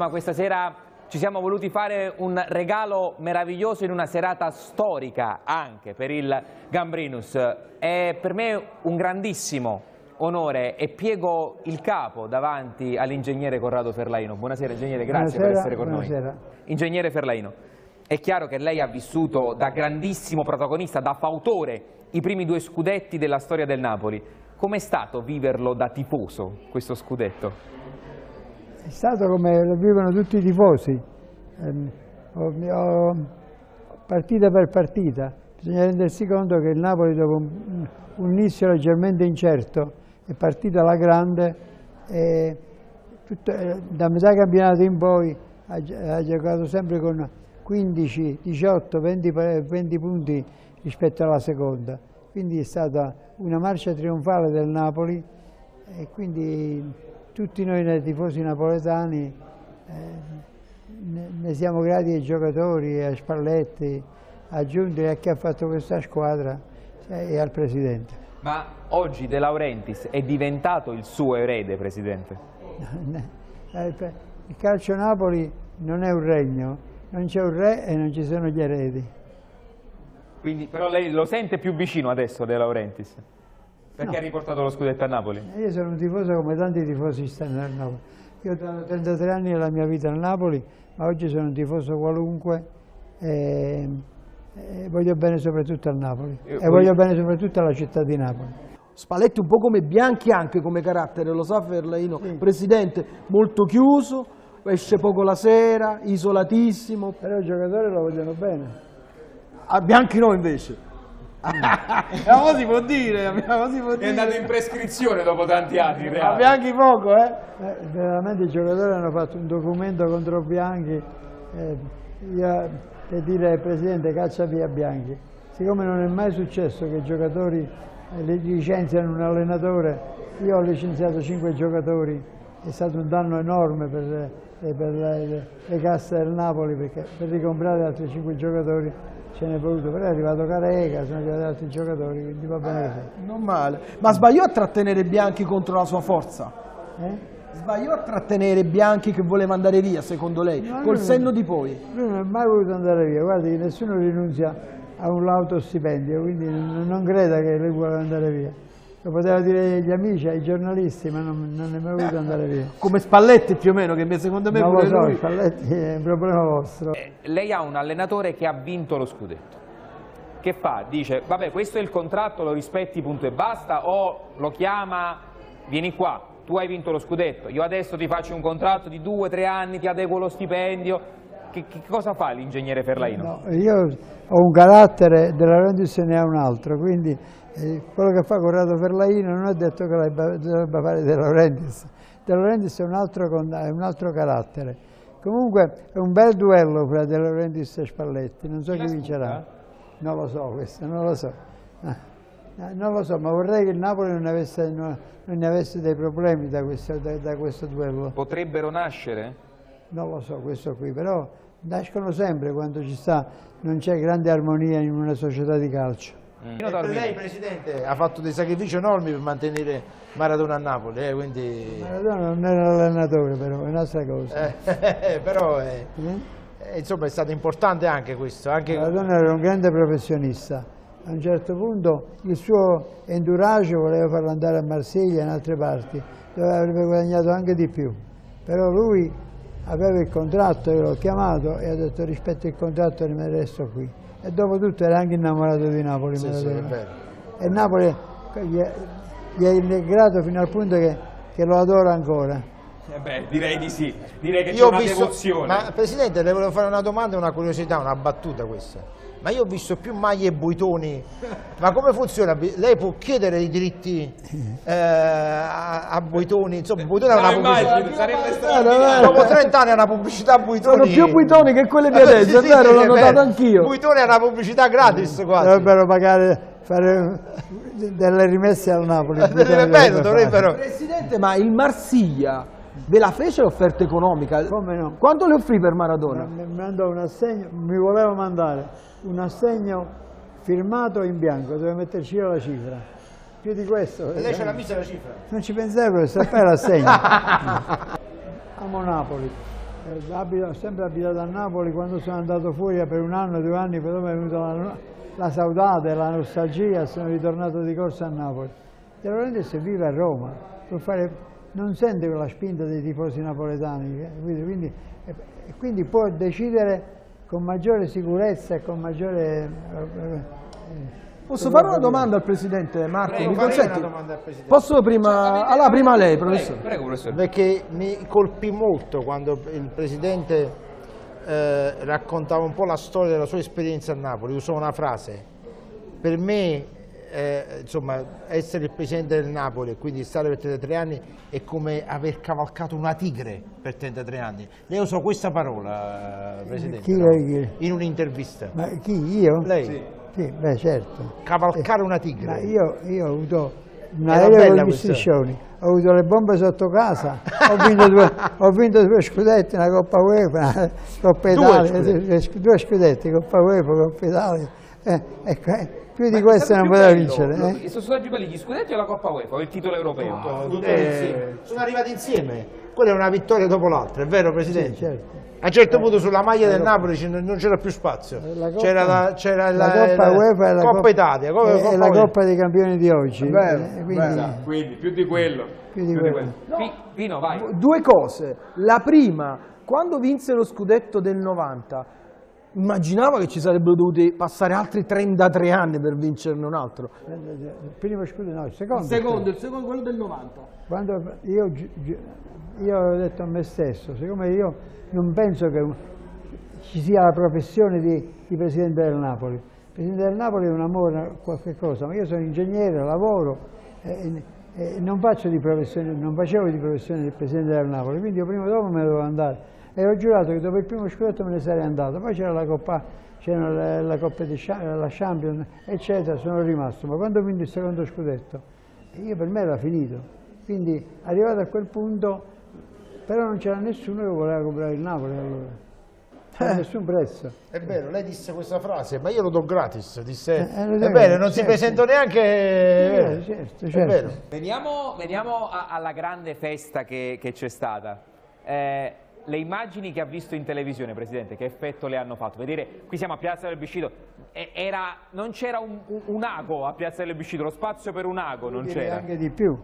Ma questa sera ci siamo voluti fare un regalo meraviglioso in una serata storica anche per il Gambrinus. È per me un grandissimo onore e piego il capo davanti all'ingegnere Corrado Ferlaino. Buonasera ingegnere, grazie Buonasera, per essere con buonasera. noi. Ingegnere Ferlaino, è chiaro che lei ha vissuto da grandissimo protagonista, da fautore, i primi due scudetti della storia del Napoli. Com'è stato viverlo da tifoso, questo scudetto? È stato come lo vivono tutti i tifosi, Ehm, partita per partita. Bisogna rendersi conto che il Napoli dopo un, un inizio leggermente incerto è partito alla grande e tutto- eh, da metà campionato in poi ha, ha giocato sempre con 15, 18, 20, pa- 20 punti rispetto alla seconda. Quindi è stata una marcia trionfale del Napoli e quindi tutti noi nei tifosi napoletani eh, ne, siamo grati ai giocatori, a Spalletti, a Giunti a chi ha fatto questa squadra eh, e al Presidente. Ma oggi De Laurentiis è diventato il suo erede, Presidente? Eh, Il calcio Napoli non è un regno, non c'è un re e non ci sono gli eredi. Quindi, però lei lo sente più vicino adesso De Laurentiis? Perché No. ha riportato lo scudetto a Napoli? Io sono un tifoso come tanti tifosi stanno al Napoli. Io ho dato 33 anni della mia vita al Napoli, ma oggi sono un tifoso qualunque e, e voglio bene soprattutto al Napoli E e voi- voglio bene soprattutto alla città di Napoli. Spalletti un po' come Bianchi anche come carattere, lo sa Ferlaino, presidente molto chiuso, esce poco la sera, isolatissimo. Però i giocatori lo vogliono bene. A Bianchi no invece. Abbiamo si può dire, si può dire. in prescrizione dopo tanti anni, A Bianchi poco, eh? Eh, veramente i giocatori hanno fatto un documento contro Bianchi, eh, io per dire al Presidente caccia via Bianchi. Siccome non è mai successo che i giocatori eh, li- licenziano un allenatore, io ho licenziato cinque giocatori, è stato un danno enorme per, eh, per le, le casse del Napoli perché per ricomprare altri cinque giocatori ce n'è voluto, però è arrivato Careca, sono arrivati altri giocatori, quindi va bene così. Non male. Ma sbagliò a trattenere Bianchi contro la sua forza? Eh? Sbagliò a trattenere Bianchi che voleva andare via, secondo lei, No, col no, senno no. di poi? Lui non è mai voluto andare via, guardi, nessuno rinunzia a un lauto stipendio, quindi non, non creda che lui vuole andare via. Lo poteva dire agli amici, ai giornalisti, ma non, non è mai voluto andare via. Come Spalletti più o meno, che secondo me Non lo pure so, lui... Spalletti è un problema vostro. Lei ha un allenatore che ha vinto lo scudetto. Che fa? Dice, vabbè, questo è il contratto, lo rispetti, punto e basta, o lo chiama, vieni qua, tu hai vinto lo scudetto, io adesso ti faccio un contratto di due, tre anni, ti adeguo lo stipendio. Che, che cosa fa l'ingegnere Ferlaino? No, io ho un carattere, della Laurentiis ne ha un altro, quindi quello che fa Corrado Ferlaino non è detto che debba fare De Laurentiis. De Laurentiis è un altro, con- è un altro carattere. Comunque è un bel duello fra De Laurentiis e Spalletti, non so chi vincerà. Non lo so questo, non lo so. Eh, non lo so, ma vorrei che il Napoli non, avesse, no- non ne avesse dei problemi da questo, da- da questo duello. Potrebbero nascere? Non lo so questo qui, però nascono sempre quando ci sta, non c'è grande armonia in una società di calcio. Taormini. lei, Presidente, ha fatto dei sacrifici enormi per mantenere Maradona a Napoli, eh, quindi... Maradona non era l'allenatore però, è un'altra cosa. eh, però eh, Eh? insomma è stato importante anche questo. Anche... Maradona era un grande professionista. A un certo punto il suo entourage voleva farlo andare a Marsiglia e in altre parti, dove avrebbe guadagnato anche di più. Però lui aveva il contratto, io l'ho chiamato e ha detto rispetto il contratto e resto qui. E dopo tutto era anche innamorato di Napoli. Sì, sì. E Napoli gli è, gli è grato fino al punto che, che lo adora ancora. Eh beh, direi di sì, direi che c'è Io ho una visto... devozione. Ma Presidente, le volevo fare una domanda una curiosità, una battuta questa. Ma io ho visto più maglie e buitoni. Ma come funziona? Lei può chiedere i diritti eh, a, a buitoni? Insomma, buitoni è una pubblicità. Dopo 30 anni è una pubblicità buitoni. Sono più buitoni che quelle di adesso, sì, è vero, sì, l'ho notato anch'io. Buitoni è una pubblicità gratis quasi. Dovrebbero pagare, fare delle rimesse al Napoli. Dovrebbero. Presidente, ma il Marsiglia ve la fece l'offerta economica? Come no? Quanto le offrì per Maradona? Mi mandò un assegno, mi voleva mandare un assegno firmato in bianco, dove metterci io la cifra. Più di questo. E lei ce l'ha eh, messa la cifra? Non ci pensavo, poi l'assegno. Amo Napoli. eh, abito- ho sempre abitato a Napoli, quando sono andato fuori per un anno, due anni, poi dopo è venuta la, la saudade, la nostalgia, sono ritornato di corsa a Napoli. De Laurentiis vive a Roma, può fare- non sente quella spinta dei tifosi napoletani, quindi, quindi- quindi può decidere con maggiore sicurezza e con maggiore... eh, eh, Posso fare una domanda al Presidente Marco? Prego, Mi consenti? una domanda al Presidente. Posso prima... Allora, prima lei, professore. Prego, prego, professore. Perché mi colpì molto quando il Presidente eh, raccontava un po' la storia della sua esperienza a Napoli, usò una frase. Per me, eh, insomma, essere il Presidente del Napoli e quindi stare per 33 anni è come aver cavalcato una tigre per 33 anni. Lei usò questa parola, eh, Presidente, Chi no? in un'intervista. Ma chi, io? Lei, Sì, beh certo. cavalcare una tigre. Ma io, io ho avuto un aereo con gli striscioni, ho avuto le bombe sotto casa, ho vinto due, ho vinto due scudetti, una Coppa UEFA, una Coppa Italia, scudetti? due, sc- due scudetti, Coppa UEFA, Coppa Italia. Eh, ecco, eh, più di questo non più poteva vincere. lo- eh. Sono stati più belli gli scudetti o la Coppa UEFA il titolo europeo? Tutto Eh. Sono arrivati insieme. Quella è una vittoria dopo l'altra, è vero Presidente? Sì, certo. A un certo punto sulla maglia del Napoli non c'era più spazio. Coppa- C'era la, la la- Coppa UEFA e la Coppa Coppa, Italia. Coppa- e- e Coppa la UEFA. Coppa dei campioni di oggi. Vero, eh, quindi, vero. Quindi più di quello. Più di quello. Pi- Pino, vai. Due cose. La prima, quando vinse lo scudetto del 90, immaginava che ci sarebbero dovuti passare altri 33 anni per vincerne un altro. Il primo scudo, no, il secondo. Il secondo, il secondo, quello del 90. Quando io, io ho detto a me stesso, siccome io non penso che ci sia la professione di, di Presidente del Napoli, il Presidente del Napoli è un amore, qualche cosa, ma io sono ingegnere, lavoro e, e non, faccio di professione, non facevo di professione del Presidente del Napoli, quindi io prima o dopo me ne dovevo andare e ho giurato che dopo il primo scudetto me ne sarei andato, poi c'era la Coppa, c'era la, la Coppa di la Champions, eccetera, sono rimasto, ma quando ho vinto il secondo scudetto, io per me era finito. Quindi arrivato a quel punto, però non c'era nessuno che voleva comprare il Napoli allora. A nessun prezzo. È vero, lei disse questa frase, ma io lo do gratis. Disse, Eh, eh, lo è devo- bene, non si certo. presentò neanche. è vero. Eh, certo, È certo. vero. Veniamo, veniamo a- alla grande festa che, che c'è stata. Eh, le immagini che ha visto in televisione, Presidente, che effetto le hanno fatto? Vedere, qui siamo a Piazza del Biscito, era- non c'era un, un- un ago a Piazza del Biscito, lo spazio per un ago non c'era. anche di più.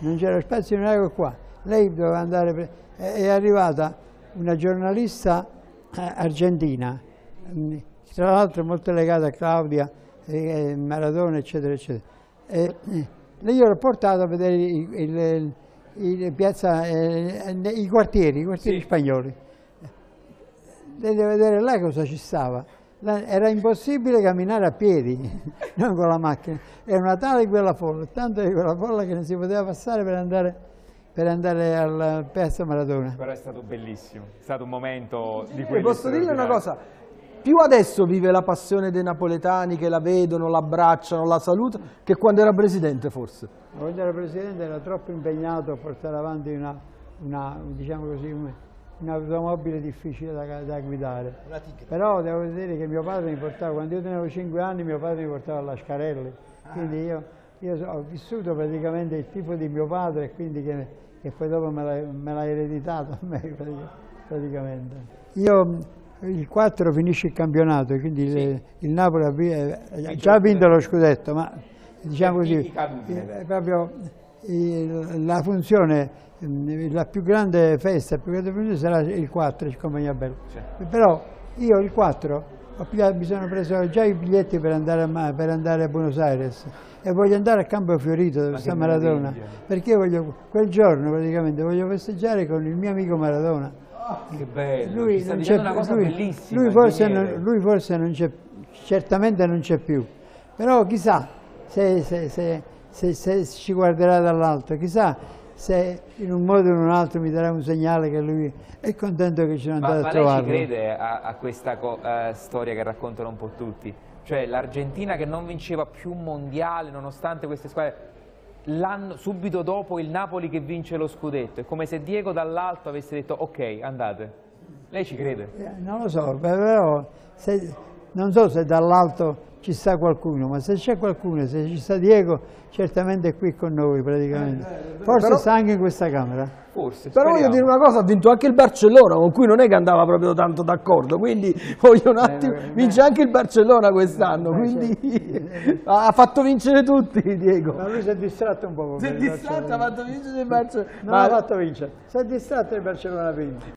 Non c'era spazio in aereo qua. Lei doveva andare. per- È arrivata una giornalista eh, argentina, mm, tra l'altro molto legata a Claudia, Maradona, eccetera, eccetera. E, eh, lei io l'ho portato a vedere il- il- il piazza, eh, i quartieri, i quartieri Sì. spagnoli. Lei deve vedere là cosa ci stava. Era impossibile camminare a piedi, non con la macchina. Era una tale quella folla, tanto di quella folla che non si poteva passare per andare, per andare al Piazza Maradona. Però è stato bellissimo, è stato un momento di quelli posso dirle una cosa? Più adesso vive la passione dei napoletani che la vedono, l'abbracciano, la salutano, che quando era presidente forse. Quando era presidente era troppo impegnato a portare avanti una, una, diciamo così, un- un'automobile difficile da, da guidare. Però devo dire che mio padre mi portava, quando io tenevo 5 anni mio padre mi portava alla Scarelli, quindi io, io so- ho vissuto praticamente il tipo di mio padre e quindi che, che poi dopo me l'ha, ereditato a me pratic- praticamente. Io il 4 finisce il campionato, quindi il, il Napoli ha eh, già vinto lo scudetto, ma diciamo così, eh, proprio il- la funzione, mm, la più grande festa, la più grande funzione sarà il 4, il Compagnia Bella. Però io il 4 ho pigliato- mi sono preso già i biglietti per andare, a, per andare a Buenos Aires e voglio andare a Campo Fiorito dove sta Maradona, perché voglio, quel giorno praticamente voglio festeggiare con il mio amico Maradona. Che bello, Lui, sta dicendo una cosa lui- bellissima. lui forse, non, lui forse non c'è, certamente non c'è più, però chissà se, se- se- se- se ci guarderà dall'alto, chissà se in un modo o in un altro mi darà un segnale che lui è contento che ci sono Ma, andato ma a lei ci trovarlo. crede a, a questa eh, storia che raccontano un po' tutti? Cioè l'Argentina che non vinceva più un mondiale nonostante queste squadre, subito dopo il Napoli che vince lo scudetto, è come se Diego dall'alto avesse detto ok andate. Lei ci crede? Eh, Non lo so, però se- non so se dall'alto ci sta qualcuno, ma se c'è qualcuno, se ci sta Diego, certamente è qui con noi praticamente. Forse Però- sta anche in questa camera. Forse, Però voglio speriamo. dire una cosa, ha vinto anche il Barcellona, con cui non è che andava proprio tanto d'accordo, quindi voglio un attimo, eh, vince anche il Barcellona quest'anno, Eh, quindi ha fatto vincere tutti Diego. Ma lui si è distratto un po'. Si è distratto, ha fatto vincere il Barcellona. Non l'ha fatto vincere, si è distratto il Barcellona ha vinto.